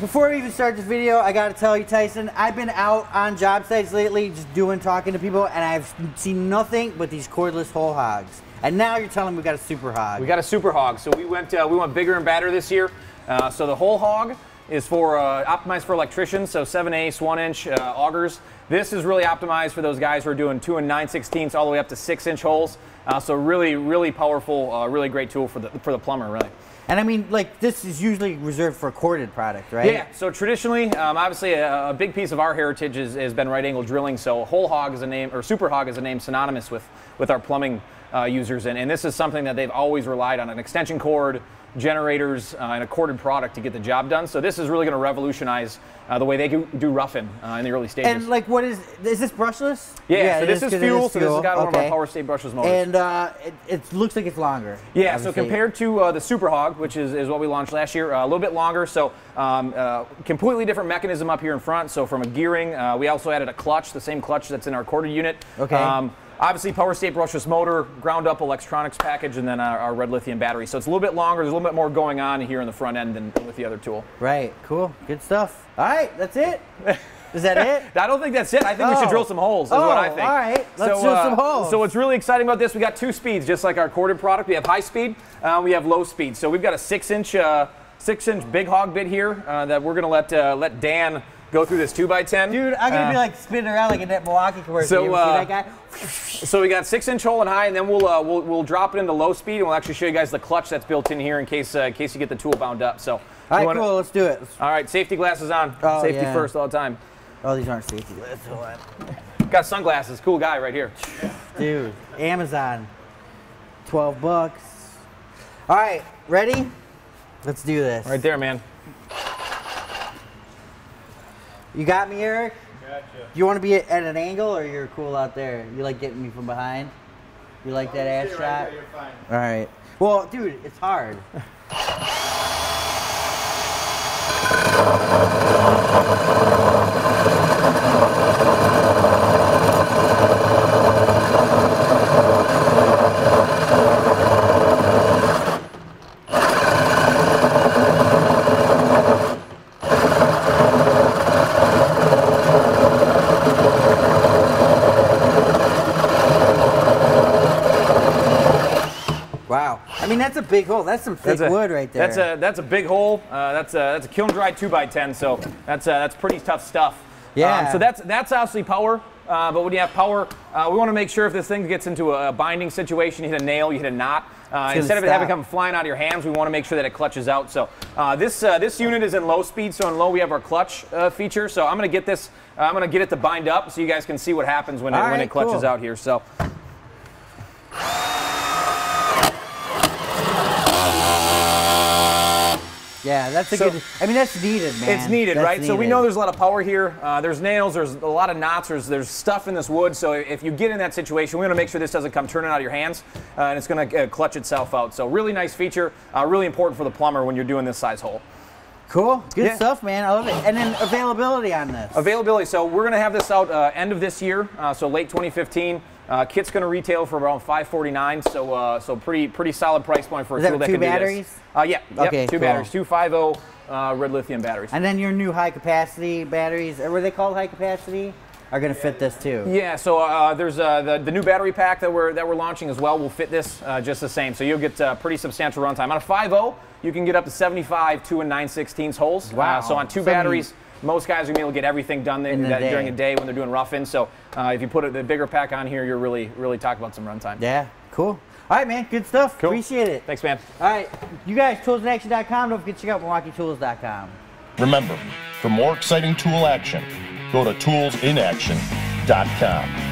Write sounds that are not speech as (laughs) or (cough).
before we even start this video, I gotta tell you, Tyson, I've been out on job sites lately, just doing, talking to people, and I've seen nothing but these cordless Hole Hawgs. And now you're telling me we got a Super Hawg. We got a Super Hawg. So we went uh, we went bigger and badder this year. Uh, so the Hole Hawg is for uh, optimized for electricians. So 7 ace, one inch uh, augers. This is really optimized for those guys who are doing two and nine sixteenths all the way up to six inch holes. Uh, so really, really powerful, uh, really great tool for the for the plumber, really. And I mean, like, this is usually reserved for corded product, right? Yeah, so traditionally, um, obviously, a, a, big piece of our heritage has been right angle drilling. So Hole Hawg is a name, or Super Hawg is a name synonymous with, with our plumbing uh, users. And, and this is something that they've always relied on an extension cord, generators, uh, and a corded product to get the job done. So this is really going to revolutionize uh, the way they do roughing uh, in the early stages. And like, what is is this brushless? Yeah, yeah so this is, is fuel. Is so this has got okay. one of our POWERSTATE brushless motors. And uh, it, it, looks like it's longer. Yeah, obviously. so compared to uh, the Super Hawg, which is, is what we launched last year, uh, a little bit longer. So um, uh, completely different mechanism up here in front. So from a gearing, we also added a clutch, the same clutch that's in our corded unit. Okay. Um, Obviously, POWERSTATE brushless motor, ground up electronics package, and then our, our, REDLITHIUM battery. So it's a little bit longer. There's a little bit more going on here in the front end than with the other tool. Right. Cool. Good stuff. All right. That's it. (laughs) Is that it? I don't think that's it. I think oh. we should drill some holes. Is oh, what I think. All right. Let's so, drill uh, some holes. So what's really exciting about this? We got two speeds, just like our corded product. We have high speed. Uh, we have low speed. So we've got a six-inch, uh, six-inch Big Hawg bit here uh, that we're going to let uh, let Dan go through this 2x10. Dude, I'm to uh, be like spinning around like in that Milwaukee commercial. So, uh, that guy? so we got six inch hole and high, and then we'll, uh, we'll, we'll drop it into low speed, and we'll actually show you guys the clutch that's built in here in case, uh, in case you get the tool bound up. So, all right, wanna, cool, let's do it. All right, safety glasses on. Oh, safety yeah. first all the time. Oh, these aren't safety glasses. Got sunglasses. Cool guy right here. Dude, Amazon. 12 bucks. All right, ready? Let's do this. Right there, man. You got me, Eric? Gotcha. You want to be at an angle or you're cool out there? You like getting me from behind? You like that ass shot? Right there, All right. Well, dude, it's hard. (laughs) that's a big hole. That's some thick that's a, wood right there. That's a that's a big hole. Uh, that's a that's a kiln dried two by ten. So that's uh, that's pretty tough stuff. Yeah. Um, so that's that's obviously power. Uh, but when you have power, uh, we want to make sure if this thing gets into a binding situation, you hit a nail, you hit a knot. Uh, instead of it having come flying out of your hands, we want to make sure that it clutches out. So uh, this uh, this unit is in low speed. So in low, we have our clutch uh, feature. So I'm going to get this. I'm going to get it to bind up so you guys can see what happens when it right, when it clutches cool. out here. So. Yeah, that's a so, good. I mean, that's needed, man. It's needed, that's right? Needed. So we know there's a lot of power here. Uh, there's nails. There's a lot of knots. There's there's stuff in this wood. So if you get in that situation, we want to make sure this doesn't come turning out of your hands, uh, and it's going to uh, clutch itself out. So really nice feature. Uh, really important for the plumber when you're doing this size hole. Cool. Good yeah. stuff, man. I love it. And then availability on this. Availability. So we're going to have this out uh, end of this year, uh, so late 2015. Uh, kit's going to retail for around 549, so uh, so pretty pretty solid price point for a tool that, that two can batteries? do this. Uh, yeah, okay, yep, two cool. batteries, two 50 uh, REDLITHIUM batteries. And then your new high capacity batteries, or were they called high capacity? Are going to fit this too. Yeah, so uh, there's uh, the, the new battery pack that we're that we're launching as well. Will fit this uh, just the same, so you'll get uh, pretty substantial runtime. On a 5.0, you can get up to 75 two and 9 16 holes. Wow. so on two batteries most guys are going to be able to get everything done the that, during a day when they're doing rough in. So uh, if you put the bigger pack on here, you're really, really talking about some runtime. Yeah, cool. All right, man. Good stuff. Cool. Appreciate it. Thanks, man. All right. You guys, toolsinaction.com. Don't forget to check out MilwaukeeTools.com. Remember, for more exciting tool action, go to toolsinaction.com.